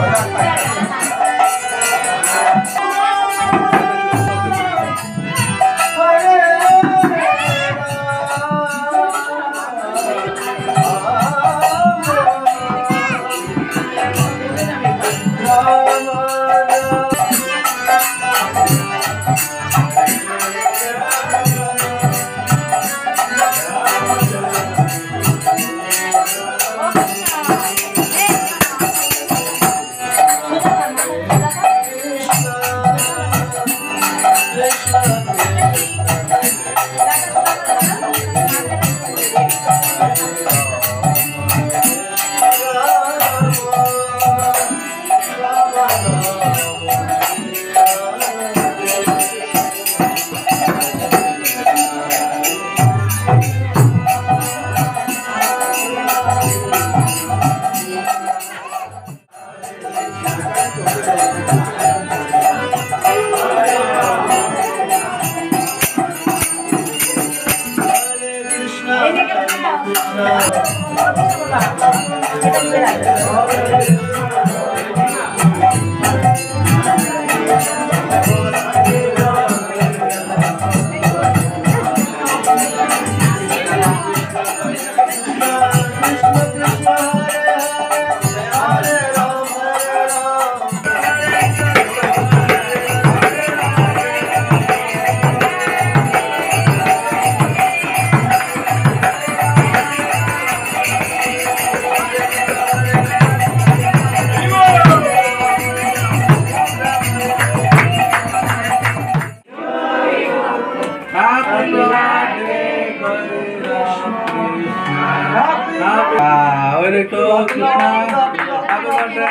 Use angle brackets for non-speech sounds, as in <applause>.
恭 <laughs> 喜 Kita mulai. ഒരു talk അതുകൊണ്ട്